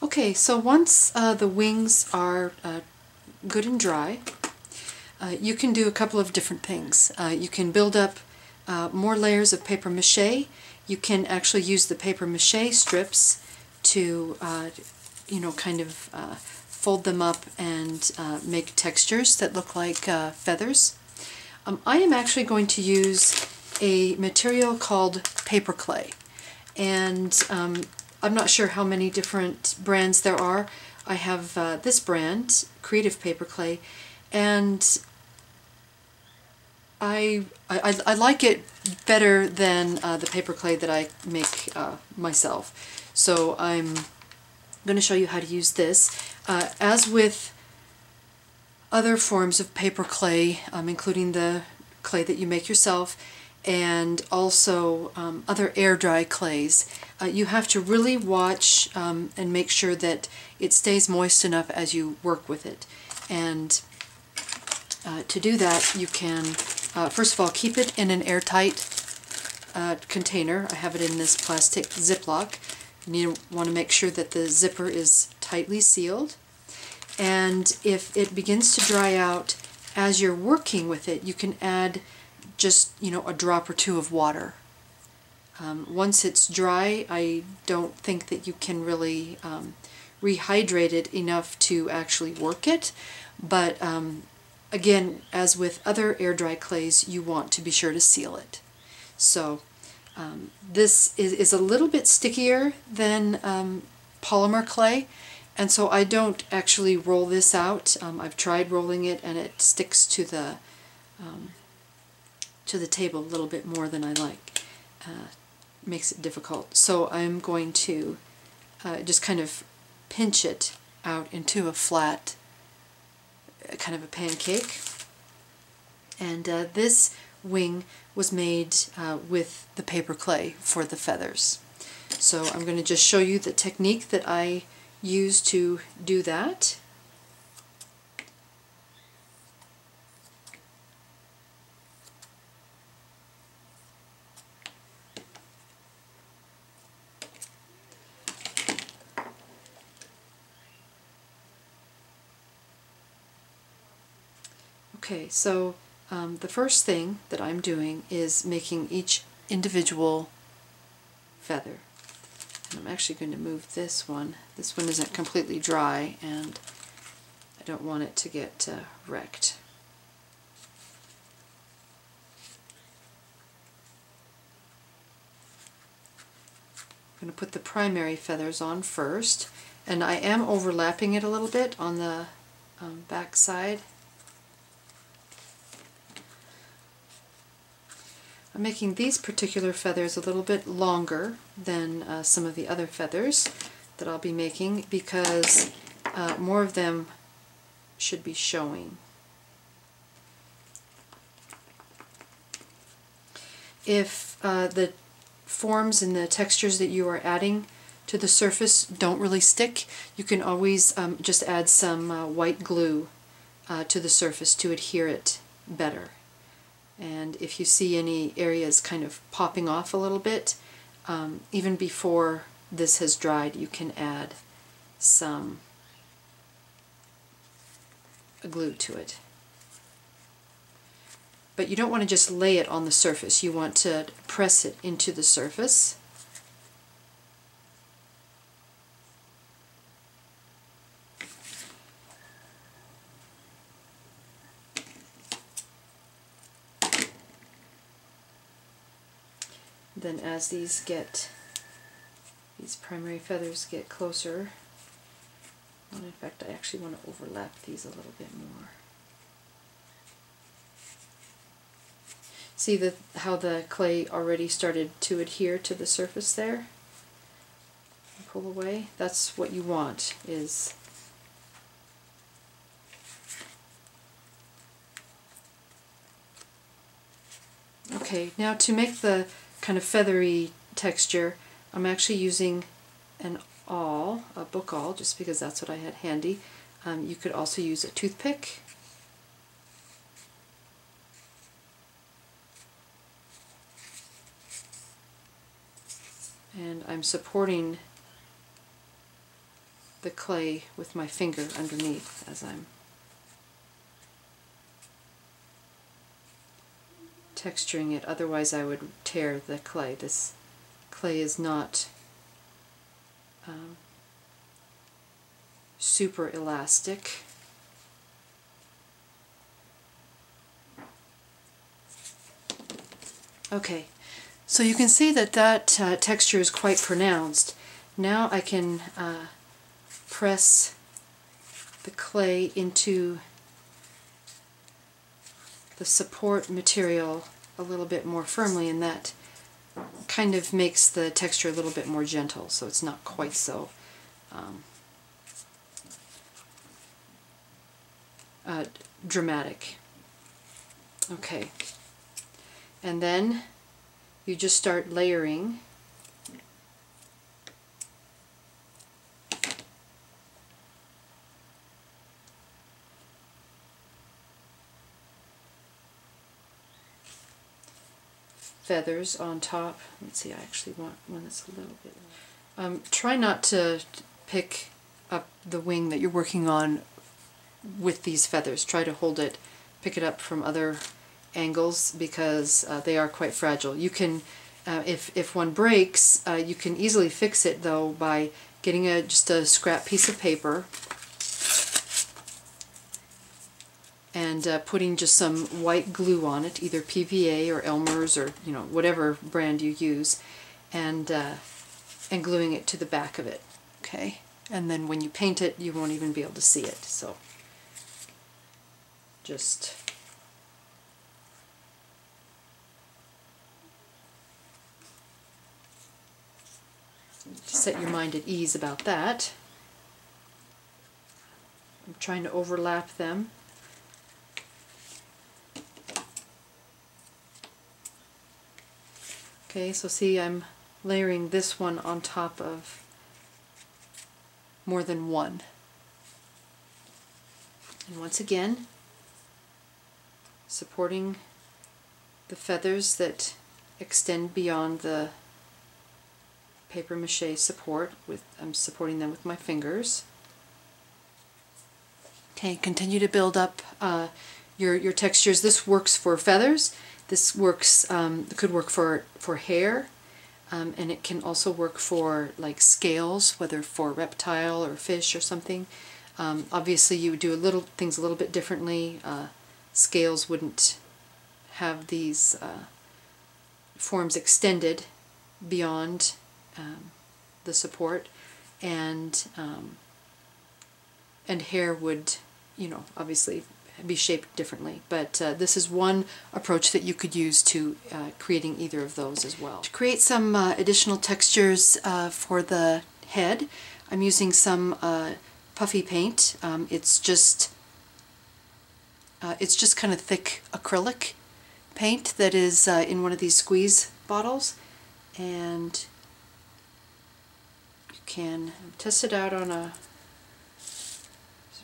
Okay, so once uh, the wings are uh, good and dry, uh, you can do a couple of different things. Uh, you can build up uh, more layers of paper mache. You can actually use the paper mache strips to, uh, you know, kind of fold them up and make textures that look like feathers. Um, I am actually going to use a material called paper clay. And um, I'm not sure how many different brands there are. I have uh, this brand, Creative Paper Clay, and I, I, I like it better than uh, the paper clay that I make uh, myself. So I'm going to show you how to use this. Uh, as with other forms of paper clay, um, including the clay that you make yourself, and also um, other air dry clays. Uh, you have to really watch um, and make sure that it stays moist enough as you work with it. And uh, to do that you can uh, first of all keep it in an airtight uh, container. I have it in this plastic Ziploc. You want to make sure that the zipper is tightly sealed. And if it begins to dry out as you're working with it, you can add just, you know, a drop or two of water. Um, once it's dry, I don't think that you can really um, rehydrate it enough to actually work it, but um, again, as with other air dry clays, you want to be sure to seal it. So um, this is, is a little bit stickier than um, polymer clay, and so I don't actually roll this out. Um, I've tried rolling it and it sticks to the to the table a little bit more than I like. Uh, makes it difficult. So I'm going to uh, just kind of pinch it out into a flat, uh, kind of a pancake. And uh, this wing was made uh, with the paper clay for the feathers. So I'm going to just show you the technique that I use to do that. Okay, so um, the first thing that I'm doing is making each individual feather. And I'm actually going to move this one. This one isn't completely dry and I don't want it to get uh, wrecked. I'm going to put the primary feathers on first and I am overlapping it a little bit on the um, back side I'm making these particular feathers a little bit longer than uh, some of the other feathers that I'll be making because uh, more of them should be showing. If uh, the forms and the textures that you are adding to the surface don't really stick, you can always um, just add some uh, white glue uh, to the surface to adhere it better. And if you see any areas kind of popping off a little bit, um, even before this has dried, you can add some glue to it. But you don't want to just lay it on the surface. You want to press it into the surface. Then as these get, these primary feathers get closer, and in fact I actually want to overlap these a little bit more. See the, how the clay already started to adhere to the surface there? Pull away. That's what you want is Okay, now to make the kind of feathery texture. I'm actually using an awl, a book awl, just because that's what I had handy. Um, you could also use a toothpick. And I'm supporting the clay with my finger underneath as I'm texturing it, otherwise I would tear the clay. This clay is not um, super elastic. Okay, so you can see that that uh, texture is quite pronounced. Now I can uh, press the clay into the support material a little bit more firmly and that kind of makes the texture a little bit more gentle so it's not quite so um, uh, dramatic. Okay, and then you just start layering feathers on top. Let's see, I actually want one that's a little bit... Um, try not to pick up the wing that you're working on with these feathers. Try to hold it, pick it up from other angles because uh, they are quite fragile. You can, uh, if, if one breaks, uh, you can easily fix it though by getting a just a scrap piece of paper and uh, putting just some white glue on it, either PVA or Elmer's or you know whatever brand you use, and uh, and gluing it to the back of it. Okay, and then when you paint it, you won't even be able to see it. So just set your mind at ease about that. I'm trying to overlap them. Okay, so see I'm layering this one on top of more than one. And once again, supporting the feathers that extend beyond the paper mache support with I'm supporting them with my fingers. Okay, continue to build up uh, your your textures. This works for feathers. This works um, could work for for hair, um, and it can also work for like scales, whether for reptile or fish or something. Um, obviously, you would do a little things a little bit differently. Uh, scales wouldn't have these uh, forms extended beyond um, the support, and um, and hair would, you know, obviously be shaped differently. But uh, this is one approach that you could use to uh, creating either of those as well. To create some uh, additional textures uh, for the head, I'm using some uh, puffy paint. Um, it's just uh, it's just kind of thick acrylic paint that is in one of these squeeze bottles and you can test it out on a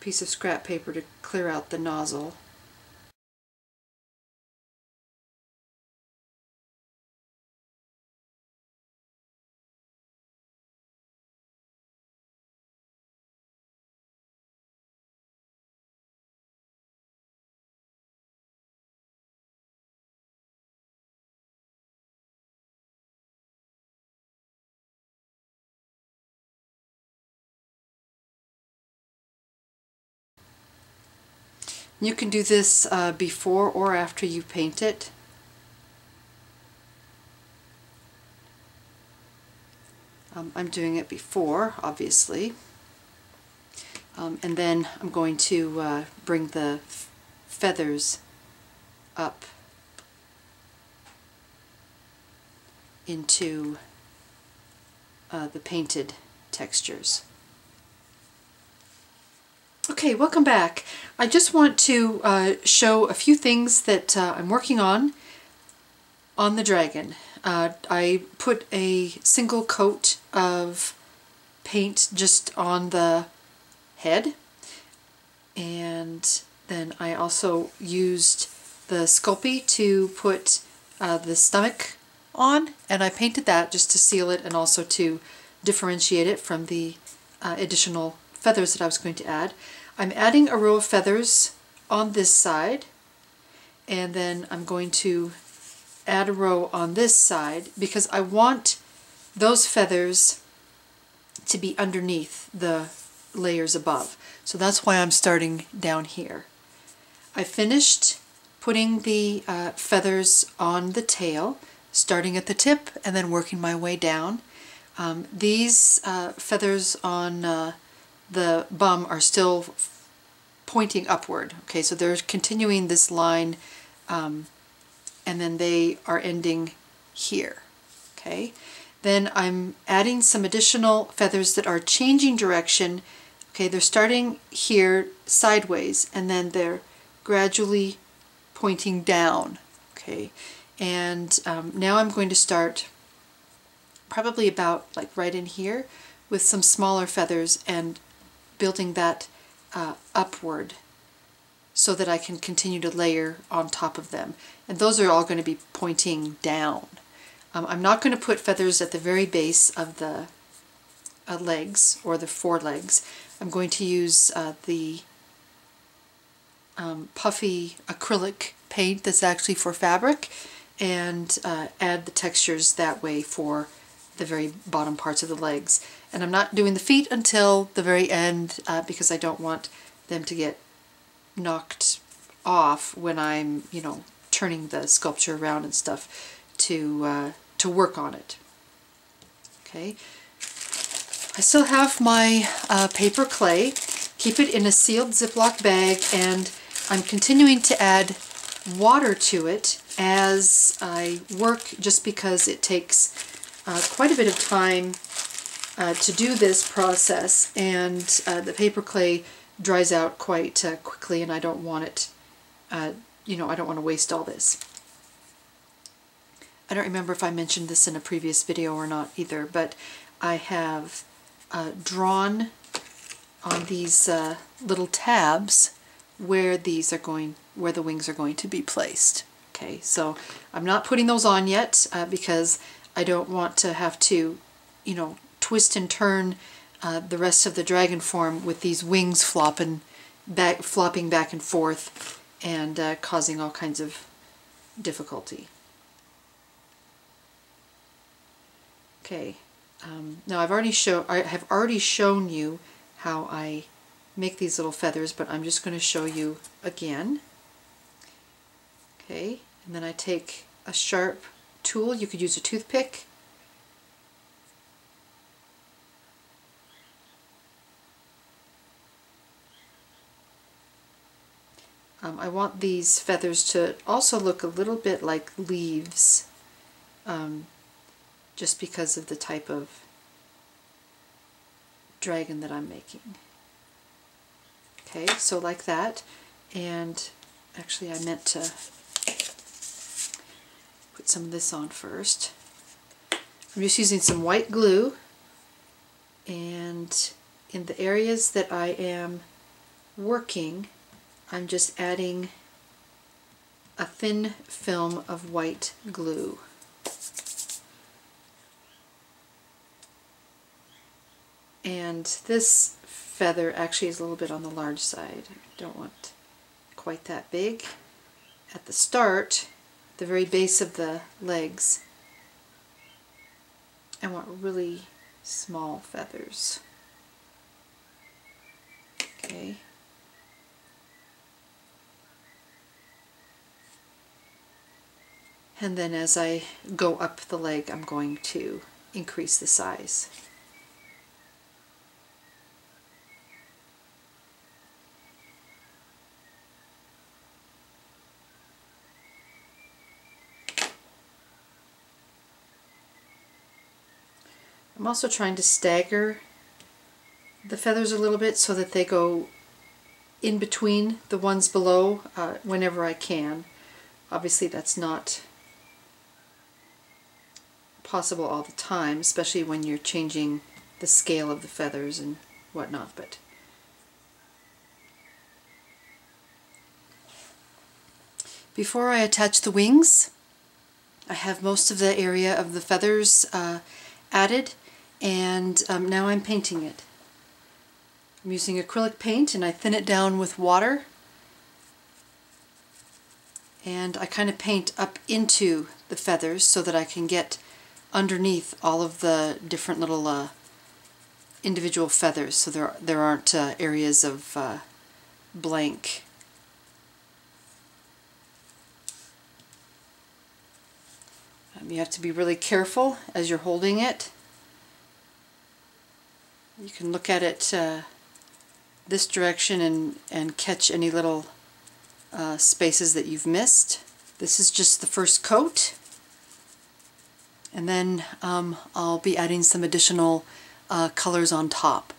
piece of scrap paper to clear out the nozzle. You can do this uh, before or after you paint it. Um, I'm doing it before, obviously. Um, and then I'm going to uh, bring the feathers up into uh, the painted textures. Okay, welcome back. I just want to uh, show a few things that uh, I'm working on on the dragon. Uh, I put a single coat of paint just on the head and then I also used the Sculpey to put uh, the stomach on and I painted that just to seal it and also to differentiate it from the uh, additional feathers that I was going to add. I'm adding a row of feathers on this side and then I'm going to add a row on this side because I want those feathers to be underneath the layers above. So that's why I'm starting down here. I finished putting the uh, feathers on the tail, starting at the tip and then working my way down. Um, these uh, feathers on uh, the bum are still pointing upward. Okay, so they're continuing this line um, and then they are ending here. Okay, then I'm adding some additional feathers that are changing direction. Okay, they're starting here sideways and then they're gradually pointing down. Okay, and um, now I'm going to start probably about like right in here with some smaller feathers and building that uh, upward so that I can continue to layer on top of them. And those are all going to be pointing down. Um, I'm not going to put feathers at the very base of the uh, legs or the forelegs. I'm going to use uh, the um, puffy acrylic paint that's actually for fabric and uh, add the textures that way for the very bottom parts of the legs. And I'm not doing the feet until the very end uh, because I don't want them to get knocked off when I'm, you know, turning the sculpture around and stuff to, uh, to work on it. Okay. I still have my uh, paper clay. Keep it in a sealed Ziploc bag and I'm continuing to add water to it as I work just because it takes uh, quite a bit of time uh, to do this process and uh, the paper clay dries out quite uh, quickly and I don't want it, uh, you know, I don't want to waste all this. I don't remember if I mentioned this in a previous video or not either, but I have uh, drawn on these little tabs where these are going, where the wings are going to be placed. Okay, so I'm not putting those on yet uh, because I don't want to have to, you know, twist and turn uh, the rest of the dragon form with these wings flopping back, flopping back and forth and uh, causing all kinds of difficulty. Okay, um, now I've already shown I have already shown you how I make these little feathers, but I'm just going to show you again. Okay, and then I take a sharp tool, you could use a toothpick, I want these feathers to also look a little bit like leaves um, just because of the type of dragon that I'm making. Okay, so like that. And actually I meant to put some of this on first. I'm just using some white glue and in the areas that I am working I'm just adding a thin film of white glue. And this feather actually is a little bit on the large side. I don't want quite that big. At the start, the very base of the legs, I want really small feathers. Okay. And then as I go up the leg, I'm going to increase the size. I'm also trying to stagger the feathers a little bit so that they go in between the ones below uh, whenever I can. Obviously that's not possible all the time, especially when you're changing the scale of the feathers and whatnot. But Before I attach the wings, I have most of the area of the feathers uh, added and um, now I'm painting it. I'm using acrylic paint and I thin it down with water and I kind of paint up into the feathers so that I can get underneath all of the different little uh, individual feathers so there, there aren't uh, areas of uh, blank. Um, you have to be really careful as you're holding it. You can look at it uh, this direction and, and catch any little uh, spaces that you've missed. This is just the first coat and then um, I'll be adding some additional uh, colors on top.